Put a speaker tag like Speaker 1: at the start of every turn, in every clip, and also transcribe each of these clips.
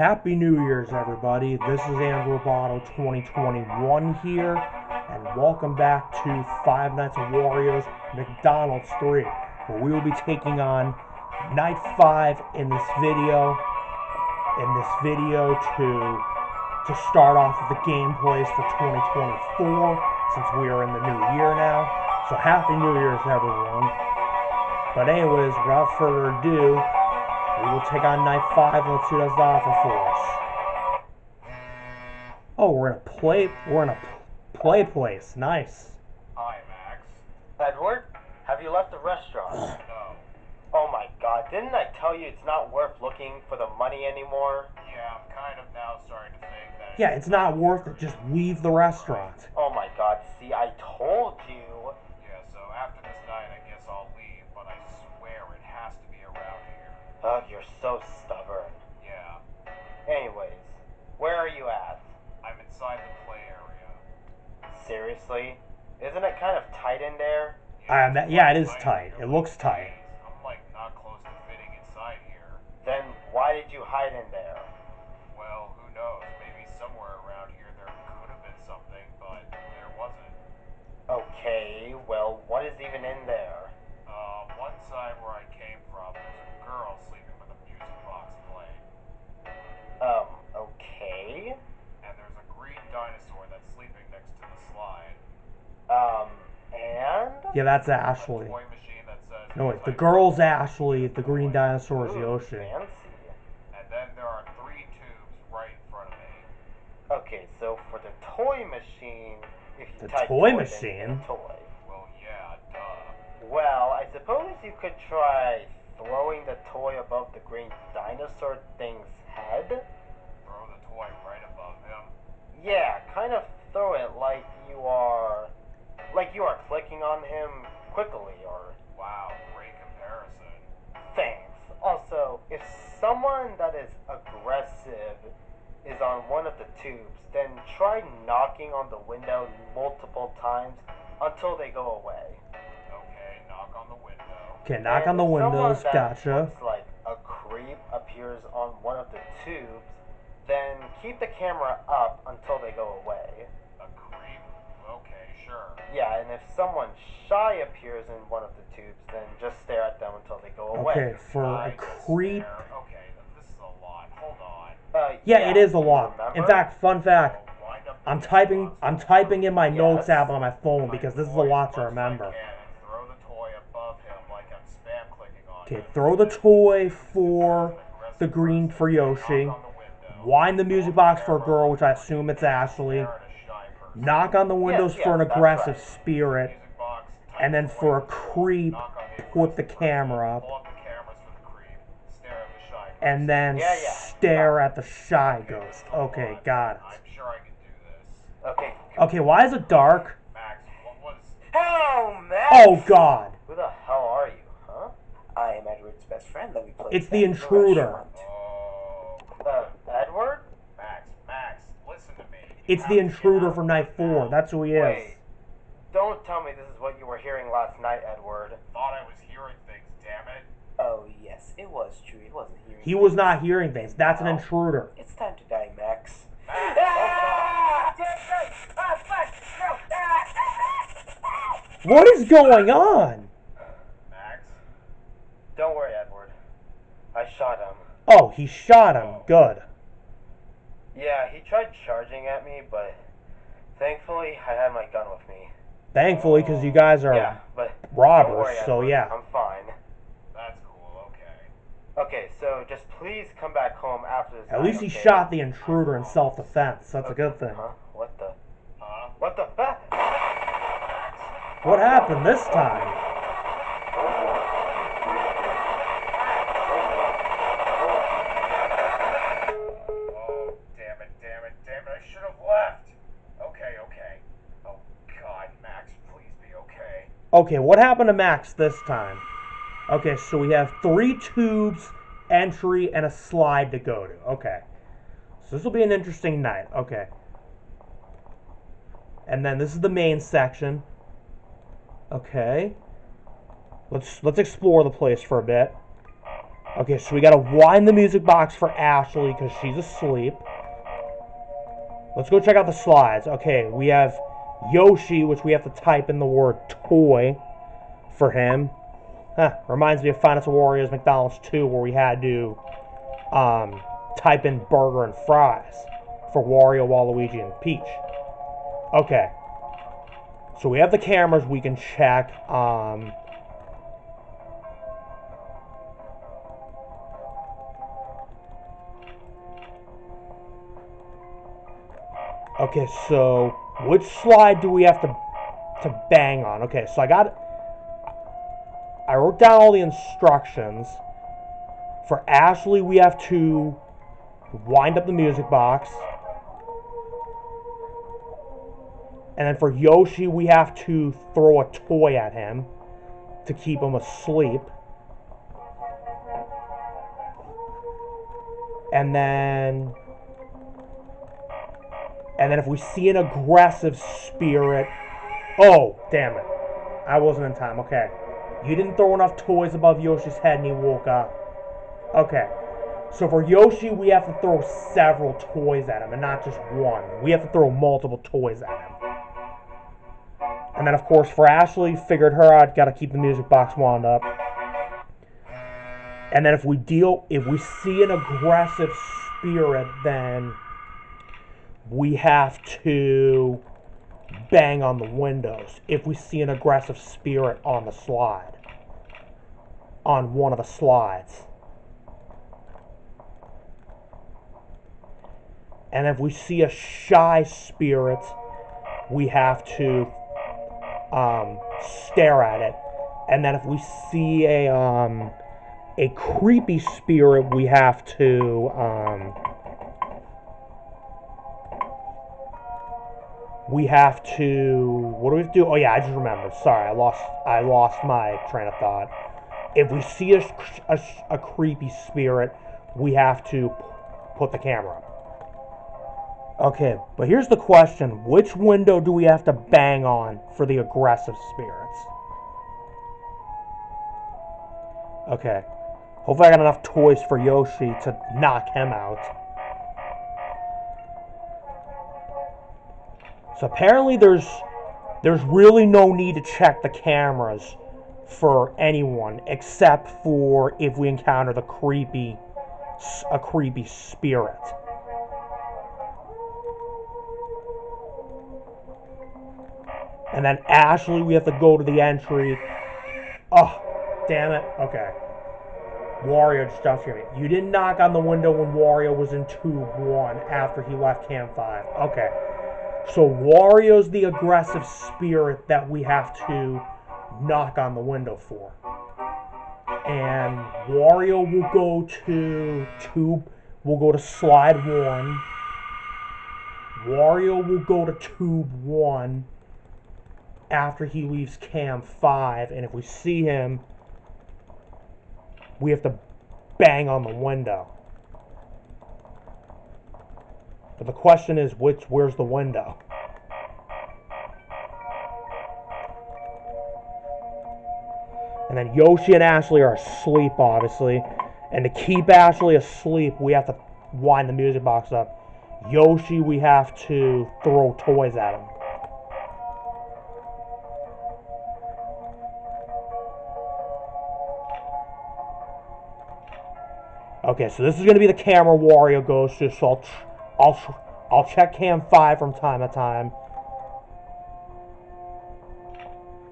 Speaker 1: Happy New Year's, everybody. This is Andrew Ribaudo 2021 here, and welcome back to Five Nights of Wario's McDonald's 3, where we will be taking on Night 5 in this video. In this video to to start off the gameplays for 2024, since we are in the new year now. So Happy New Year's, everyone. But anyways, without further ado, we will take on Night 5 and let's see what has to offer for us. Oh, we're in a play, we're in a play place. Nice.
Speaker 2: Hi, Max.
Speaker 3: Edward, have you left the restaurant?
Speaker 2: No.
Speaker 3: oh my god, didn't I tell you it's not worth looking for the money anymore?
Speaker 2: Yeah, I'm kind of now starting to think that.
Speaker 1: Yeah, it's not worth it. Just leave the restaurant.
Speaker 3: Oh my god, see, I told you. Seriously? Isn't it kind of tight in there?
Speaker 1: Um, that- yeah, it is tight. It looks tight.
Speaker 2: That's
Speaker 1: Ashley.
Speaker 2: toy machine that says.
Speaker 1: No, wait, the girl's Ashley, the green dinosaur is
Speaker 3: Ooh,
Speaker 1: Yoshi.
Speaker 3: Fancy.
Speaker 2: And then there are three tubes right in front of me.
Speaker 3: Okay, so for the toy machine, if you
Speaker 1: The
Speaker 3: type
Speaker 1: toy
Speaker 3: then you
Speaker 1: machine?
Speaker 3: get toy.
Speaker 2: Well, yeah, duh.
Speaker 3: Well, I suppose you could try throwing the toy above the green dinosaur thing's head.
Speaker 2: Throw the toy right above him.
Speaker 3: Yeah, kind of throw it like you are, like you are clicking on him quickly, or
Speaker 2: Wow, great comparison.
Speaker 3: thanks. Also, if someone that is aggressive is on one of the tubes, then try knocking on the window multiple times until they go away.
Speaker 2: Okay, knock on the window.
Speaker 1: Okay, knock
Speaker 3: And
Speaker 1: on the
Speaker 3: if someone
Speaker 1: windows. Gotcha.
Speaker 3: Looks like a creep appears on one of the tubes, then keep the camera up until they go away.
Speaker 2: A creep? Okay, sure.
Speaker 3: Yeah, and if someone shy appears in one of the tubes, then just stare at them until they go away.
Speaker 1: Okay, for
Speaker 2: I
Speaker 1: a creep.
Speaker 2: stare- Okay, this is a lot. Hold on.
Speaker 3: Uh,
Speaker 1: Yeah, it is a
Speaker 3: you
Speaker 1: lot. In fact, fun fact.
Speaker 2: So wind up the
Speaker 1: I'm typing. I'm typing in my
Speaker 3: Yes.
Speaker 1: notes app on my phone
Speaker 2: type
Speaker 1: because this is a lot to
Speaker 2: much as I
Speaker 1: remember.
Speaker 2: can throw the toy above him like I'm spam clicking on
Speaker 1: Okay,
Speaker 2: him.
Speaker 1: throw the toy for the green
Speaker 2: person.
Speaker 1: for Yoshi.
Speaker 2: Knock on the window.
Speaker 1: Wind the music box for a girl, which I assume it's Ashley. Knock on the windows
Speaker 3: yes,
Speaker 1: for an aggressive
Speaker 3: right.
Speaker 1: spirit.
Speaker 2: Box,
Speaker 1: And then for a creep,
Speaker 2: knock on the
Speaker 1: put the camera up.
Speaker 2: Pull up the cameras for the creep. Stare at the shy person.
Speaker 1: And then
Speaker 3: Yeah, yeah.
Speaker 1: stare at the shy ghost. Okay,
Speaker 2: on.
Speaker 1: got it.
Speaker 2: I'm sure I can do this.
Speaker 3: Okay.
Speaker 1: Okay, why is it dark?
Speaker 2: Max, was?
Speaker 3: Oh, man!
Speaker 1: Oh god.
Speaker 3: Who the hell are you, huh? I am Edward's best friend that we played.
Speaker 1: It's the intruder.
Speaker 2: Oh,
Speaker 3: Uh, Edward?
Speaker 2: Max, Max, listen to me. You
Speaker 1: It's the intruder from night four. That's who he is.
Speaker 3: Wait. Don't tell me this is what you were hearing last night, Edward.
Speaker 2: Thought I was hearing things. Damn it.
Speaker 4: Oh, yes, it was true. He wasn't hearing.
Speaker 1: He was not hearing things. That's an intruder.
Speaker 4: It's time to die, Max.
Speaker 2: Max,
Speaker 1: What is going on?
Speaker 2: Max.
Speaker 3: Don't worry, Edward. I shot him.
Speaker 1: Oh, he shot him. Oh. Good.
Speaker 3: Yeah, he tried charging at me, but thankfully I had my gun with me.
Speaker 1: Thankfully, because you guys are
Speaker 3: Yeah, but
Speaker 1: robbers,
Speaker 3: worry,
Speaker 1: so
Speaker 3: Edward.
Speaker 1: yeah.
Speaker 3: I'm fine.
Speaker 2: That's cool. Okay.
Speaker 3: Okay, so just please come back home after this.
Speaker 1: At
Speaker 3: night,
Speaker 1: least he
Speaker 3: okay?
Speaker 1: shot the intruder in self-defense. That's a good thing.
Speaker 3: Huh? What the?
Speaker 2: Huh?
Speaker 3: What the?
Speaker 2: Max.
Speaker 1: What happened this time?
Speaker 2: Oh, damn it, damn it, damn it. I should have left. Okay, okay. Oh, God, Max, please be okay.
Speaker 1: What happened to Max this time? Okay, so we have three tubes, entry, and a slide to go to. Okay. So this will be an interesting night. Okay. And then this is the main section. Okay. Let's let's explore the place for a bit. Okay, so we gotta wind the music box for Ashley because she's asleep. Let's go check out the slides. Okay, we have Yoshi, which we have to type in the word toy for him. Huh, reminds me of Nights Wario's McDonald's 2, where we had to um, type in burger and fries for Wario, Waluigi, and Peach. Okay. So we have the cameras we can check. Um, okay, so which slide do we have to to bang on? Okay, so I got I wrote down all the instructions. For Ashley, we have to wind up the music box. And then for Yoshi, we have to throw a toy at him to keep him asleep. And then and then if we see an aggressive spirit, oh, damn it. I wasn't in time. Okay. You didn't throw enough toys above Yoshi's head and he woke up. Okay. So for Yoshi, we have to throw several toys at him and not just one. We have to throw multiple toys at him. And then, of course, for Ashley, figured her out, got to keep the music box wound up. And then if we deal, if we see an aggressive spirit, then we have to bang on the windows if we see an aggressive spirit on the slide. On one of the slides. And if we see a shy spirit, we have to um, stare at it. And then if we see a um, a creepy spirit, we have to um, we have to what do we do? Oh yeah, I just remembered. Sorry, I lost I lost my train of thought. If we see a, a, a creepy spirit, we have to put the camera up. Okay, but here's the question. Which window do we have to bang on for the aggressive spirits? Okay. Hopefully I got enough toys for Yoshi to knock him out. So apparently there's there's really no need to check the cameras for anyone except for if we encounter the creepy a creepy spirit. And then Ashley, we have to go to the entry. Oh, damn it. Okay. Wario just jumps here. You didn't knock on the window when Wario was in Tube 1 after he left Cam 5. Okay. So Wario's the aggressive spirit that we have to knock on the window for. And Wario will go to Tube, will go to Slide 1. Wario will go to Tube 1 after he leaves cam 5 and if we see him we have to bang on the window but the question is which where's the window? And then Yoshi and Ashley are asleep obviously. And to keep Ashley asleep we have to wind the music box up. Yoshi we have to throw toys at him. Okay, so this is going to be the camera Wario goes to, so I'll, I'll, I'll check cam 5 from time to time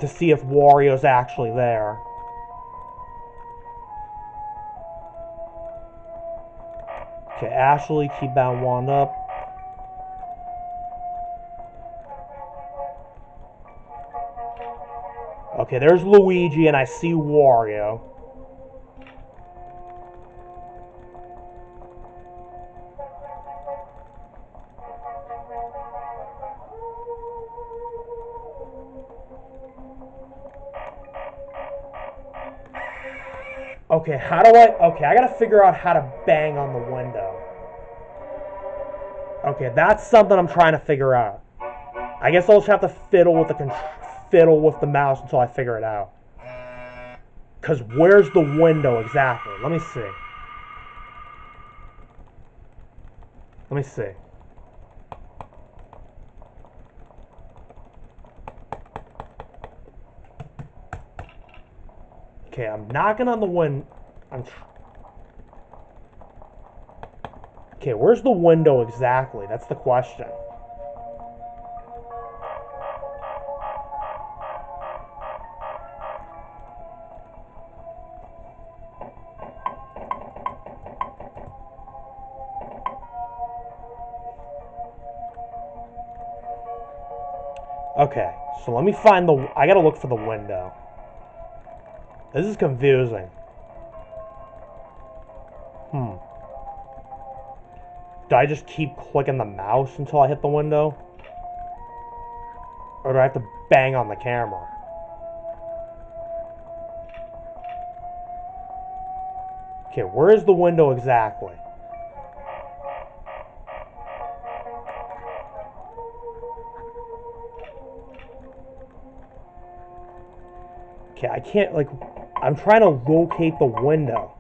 Speaker 1: to see if Wario's actually there. Okay, Ashley, keep that one up. Okay, there's Luigi, and I see Wario. Okay, how do I... Okay, I gotta figure out how to bang on the window. Okay, that's something I'm trying to figure out. I guess I'll just have to fiddle with the fiddle with the mouse until I figure it out. Because where's the window exactly? Let me see. Let me see. Okay, I'm knocking on the win. I'm. Tr- okay, where's the window exactly? That's the question. Okay, so let me find the. I gotta look for the window. This is confusing. Hmm. Do I just keep clicking the mouse until I hit the window? Or do I have to bang on the camera? Okay, where is the window exactly? Okay, I can't, like, I'm trying to locate the window.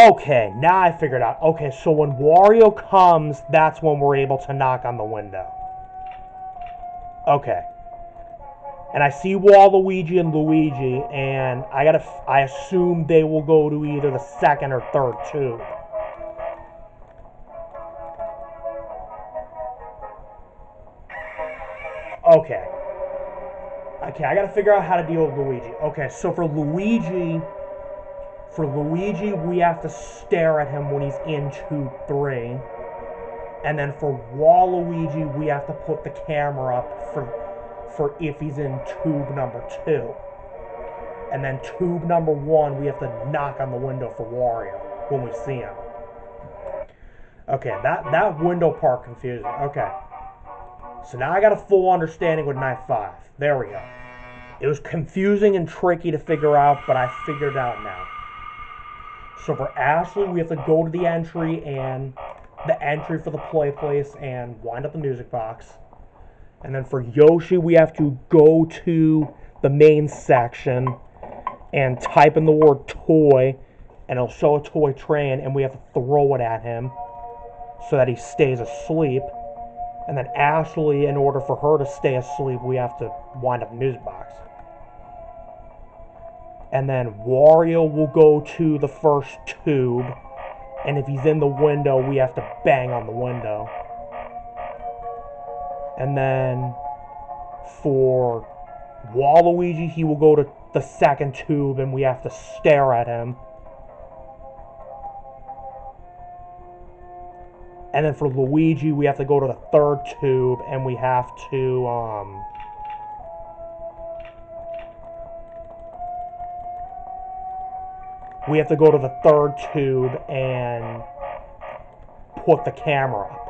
Speaker 1: Okay, now I figured out. Okay, so when Wario comes, that's when we're able to knock on the window. Okay. And I see Waluigi and Luigi, and I gotta. I assume they will go to either the second or third tube. Okay. Okay, I gotta figure out how to deal with Luigi. Okay, so for Luigi, for Luigi, we have to stare at him when he's in tube three. And then for Waluigi, we have to put the camera up for for if he's in tube number two. And then tube number one, we have to knock on the window for Wario when we see him. Okay, that, that window part confused me. Okay. So now I got a full understanding with Night 5. There we go. It was confusing and tricky to figure out, but I figured out now. So for Ashley, we have to go to the entry and the entry for the play place and wind up the music box. And then for Yoshi, we have to go to the main section and type in the word toy, and it'll show a toy train, and we have to throw it at him so that he stays asleep. And then Ashley, in order for her to stay asleep, we have to wind up the music box. And then Wario will go to the first tube, and if he's in the window, we have to bang on the window. And then for Waluigi, he will go to the second tube and we have to stare at him. And then for Luigi, we have to go to the third tube and we have to, um, we have to go to the third tube and put the camera up.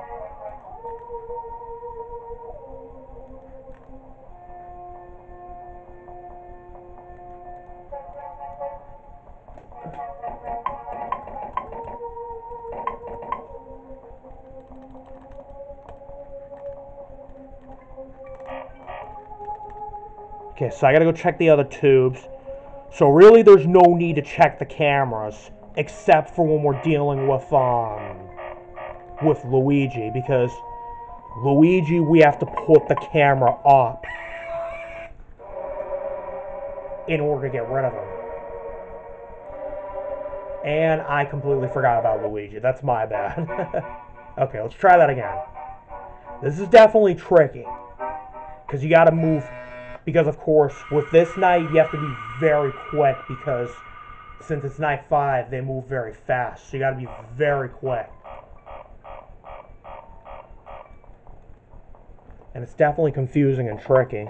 Speaker 1: Okay, so I gotta go check the other tubes. So really, there's no need to check the cameras, except for when we're dealing with, um, with Luigi, because Luigi, we have to put the camera up in order to get rid of him. And I completely forgot about Luigi. That's my bad. okay, let's try that again. This is definitely tricky. Because you gotta move because of course with this night you have to be very quick because since it's night five they move very fast. So you got to be very quick. And it's definitely confusing and tricky.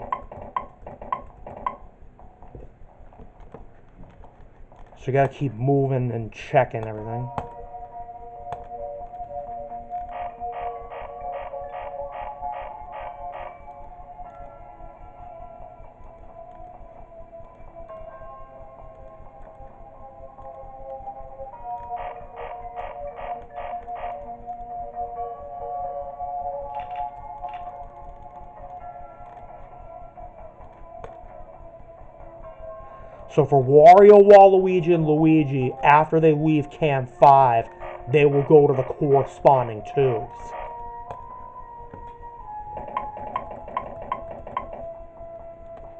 Speaker 1: So you got to keep moving and checking everything So for Wario, Waluigi, and Luigi, after they leave Cam 5, they will go to the corresponding tubes.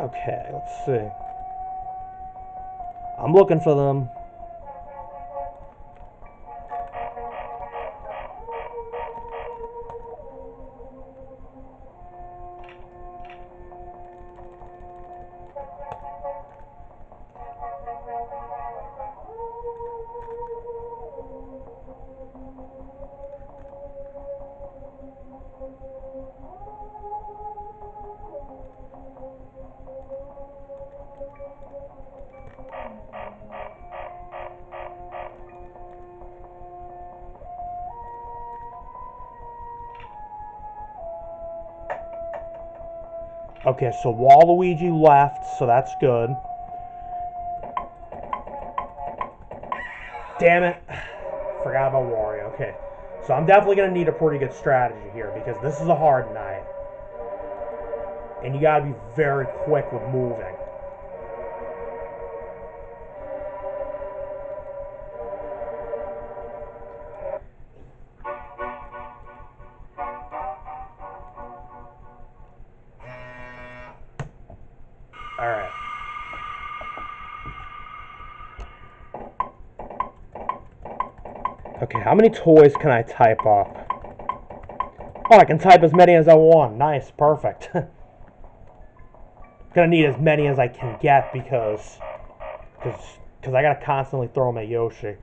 Speaker 1: Okay, let's see. I'm looking for them. Okay, so Waluigi left, so that's good. Damn it. Forgot about Wario. Okay. So I'm definitely going to need a pretty good strategy here because this is a hard night. And you got to be very quick with moving. Many toys can I type up? Oh, I can type as many as I want. Nice, perfect. Gonna need as many as I can get because, because, because I gotta constantly throw them at Yoshi.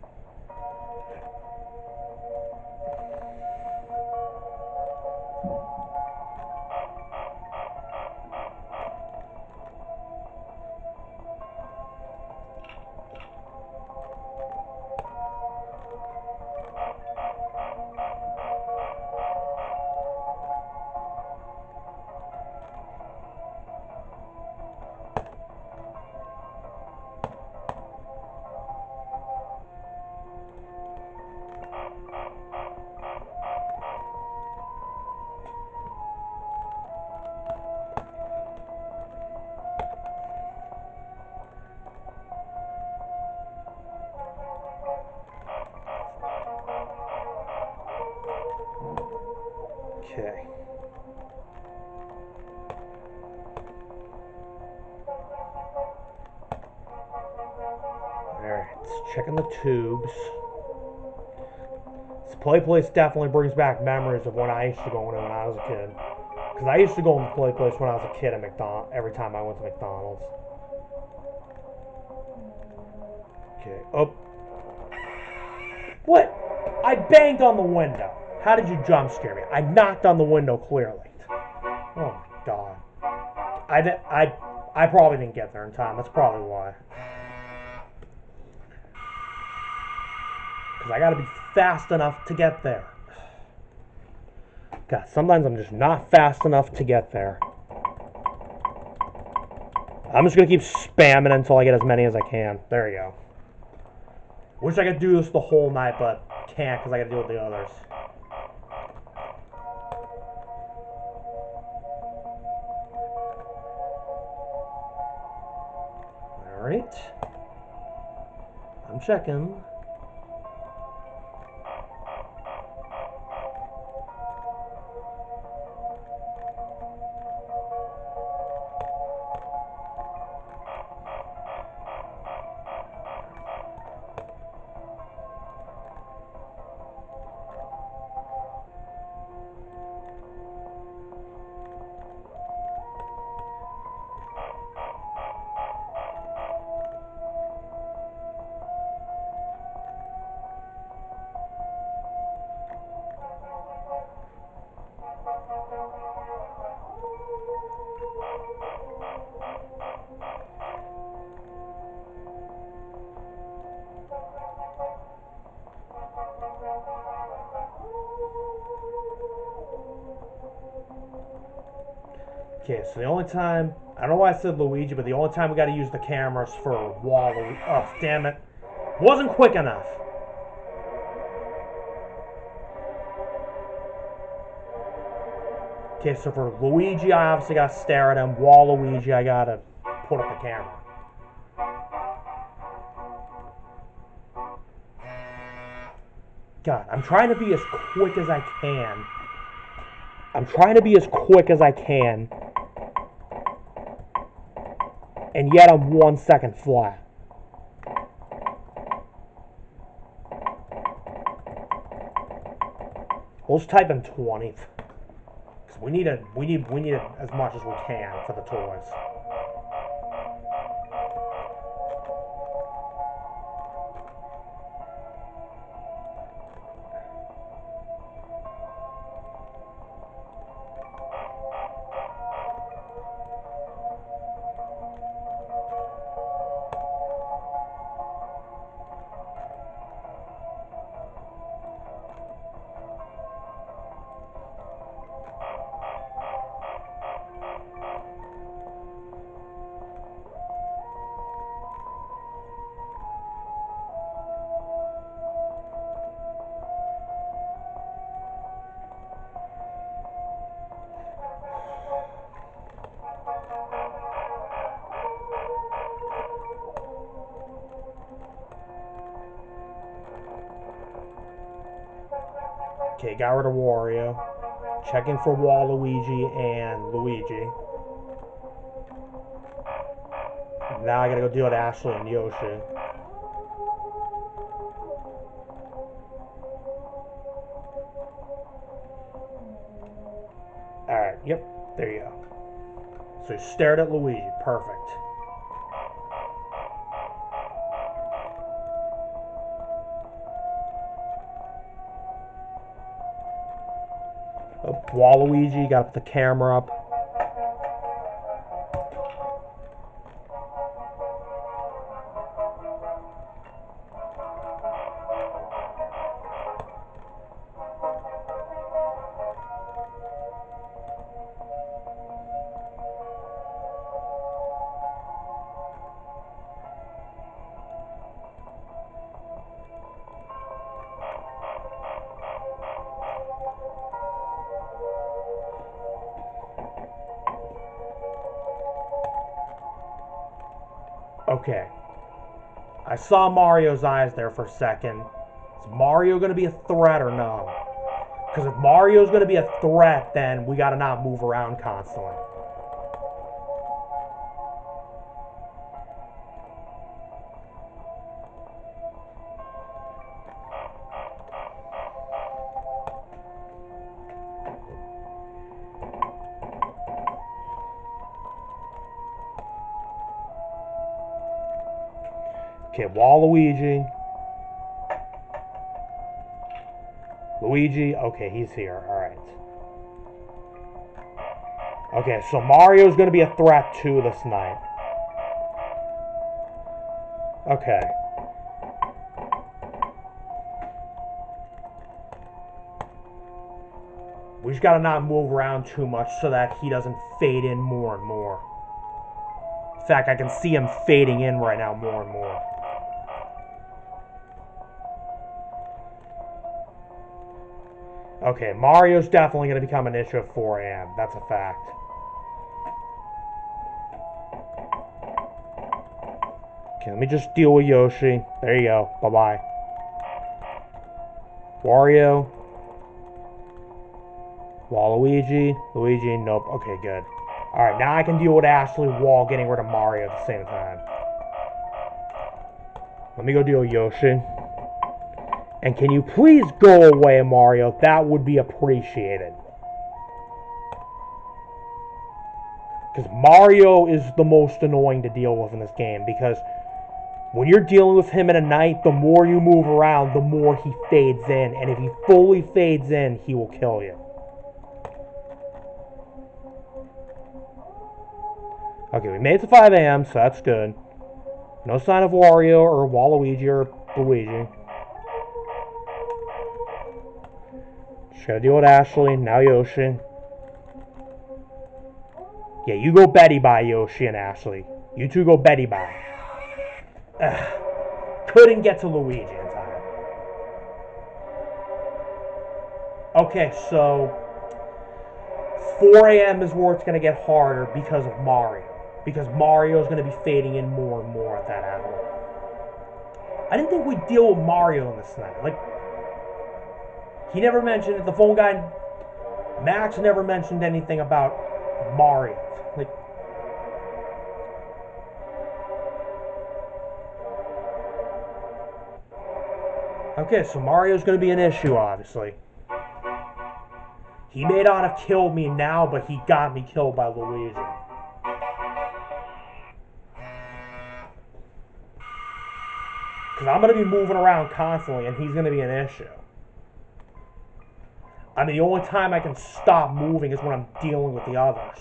Speaker 1: Alright, let's checking the tubes. This play place definitely brings back memories of when I used to go in when I was a kid. Because I used to go in the play place when I was a kid at McDonald's every time I went to McDonald's. Okay, up. What? I banged on the window. How did you jump scare me? I knocked on the window clearly. Oh my god. I, I, I probably didn't get there in time. That's probably why. Because I gotta be fast enough to get there. God, sometimes I'm just not fast enough to get there. I'm just gonna keep spamming until I get as many as I can. There you go. Wish I could do this the whole night, but can't because I gotta deal with the others. Alright. I'm checking. Okay, so The only time I don't know why I said Luigi, but the only time we got to use the cameras for Wally. Oh, damn it, wasn't quick enough. Okay, so for Luigi, I obviously got to stare at him. Waluigi, I got to put up the camera. God, I'm trying to be as quick as I can. I'm trying to be as quick as I can Yet I'm one second flat. Just type in 20th. Cause we need a we need we need it as much as we can for the toys. Okay, got rid of Wario. Checking for Waluigi and Luigi. Now I gotta go deal with Ashley and Yoshi. Alright, yep, there you go. So you stared at Luigi, perfect. Waluigi got the camera up. Okay. I saw Mario's eyes there for a second. Is Mario going to be a threat or no? Because if Mario's going to be a threat, then we got to not move around constantly. Okay, Waluigi. Luigi, okay, he's here. Alright. Okay, so Mario's gonna be a threat too this night. Okay. We just gotta not move around too much so that he doesn't fade in more and more. In fact, I can see him fading in right now more and more. Okay, Mario's definitely going to become an issue at 4 a.m. That's a fact. Okay, let me just deal with Yoshi. There you go. Bye-bye. Wario. Waluigi. Luigi. Nope. Okay, good. Alright, now I can deal with Ashley while getting rid of Mario at the same time. Let me go deal with Yoshi. And can you please go away, Mario? That would be appreciated. Because Mario is the most annoying to deal with in this game. Because when you're dealing with him in a night, the more you move around, the more he fades in. And if he fully fades in, he will kill you. Okay, we made it to 5 a.m., so that's good. No sign of Wario or Waluigi or Luigi. Gotta deal with Ashley, now Yoshi. Yeah, you go Betty by Yoshi and Ashley. You two go Betty by. Ugh. Couldn't get to Luigi in time. Okay, so 4 a.m. is where it's gonna get harder because of Mario. Because Mario is gonna be fading in more and more at that hour. I didn't think we'd deal with Mario in this night. Like, He never mentioned it. the phone guy. Max never mentioned anything about Mario. Like, okay, so Mario's going to be an issue, obviously. He may not have killed me now, but he got me killed by Luigi. Because I'm going to be moving around constantly, and he's going to be an issue. I mean, the only time I can stop moving is when I'm dealing with the others.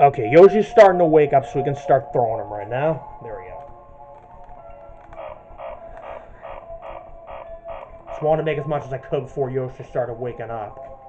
Speaker 1: Okay, Yoshi's starting to wake up so we can start throwing him right now. There we go. Just wanted to make as much as I could before Yoshi started waking up.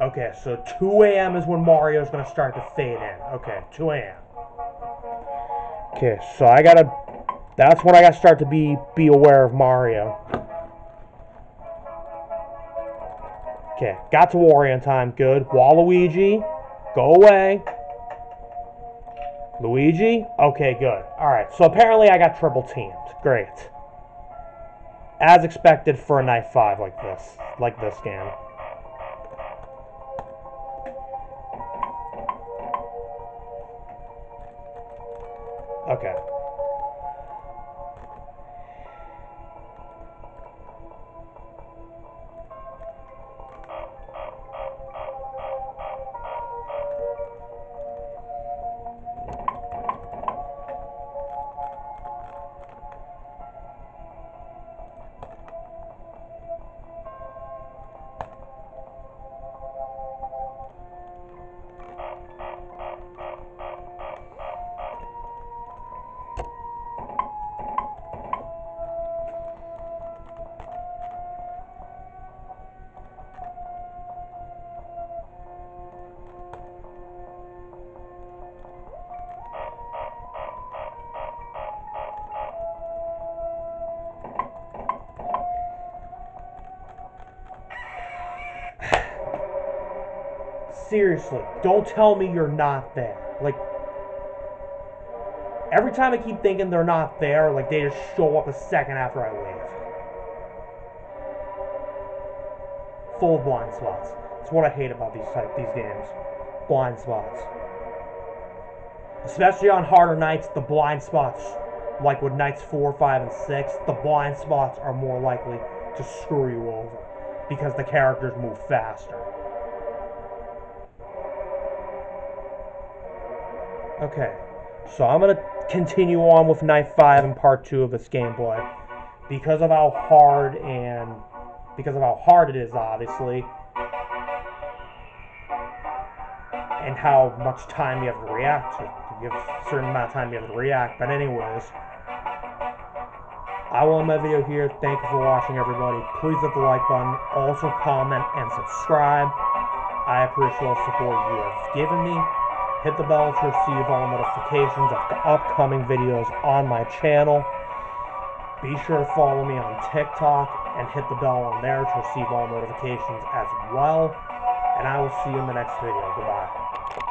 Speaker 1: Okay, so 2 a.m. is when Mario's to start to fade in. Okay, 2 a.m. Okay, so I gotta. That's when I gotta start to be be aware of Mario. Okay, got to Wario time. Good. Waluigi, go away. Luigi, okay, good. All right, so apparently I got triple teamed. Great. As expected for a night five like this, like this game. Seriously, don't tell me you're not there. Like, every time I keep thinking they're not there, like they just show up a second after I leave. Full of blind spots. It's what I hate about these type these games. Blind spots. Especially on harder nights, the blind spots, like with nights four, five, and six, the blind spots are more likely to screw you over because the characters move faster. Okay, so I'm gonna continue on with Night 5 and Part 2 of this Game Boy. Because of how hard and because of how hard it is, obviously, and how much time you have to react to. You have a certain amount of time you have to react. But anyways, I will end my video here. Thank you for watching, everybody. Please hit the like button. Also comment and subscribe. I appreciate all the support you have given me. Hit the bell to receive all notifications of the upcoming videos on my channel. Be sure to follow me on TikTok and hit the bell on there to receive all notifications as well. And I will see you in the next video. Goodbye.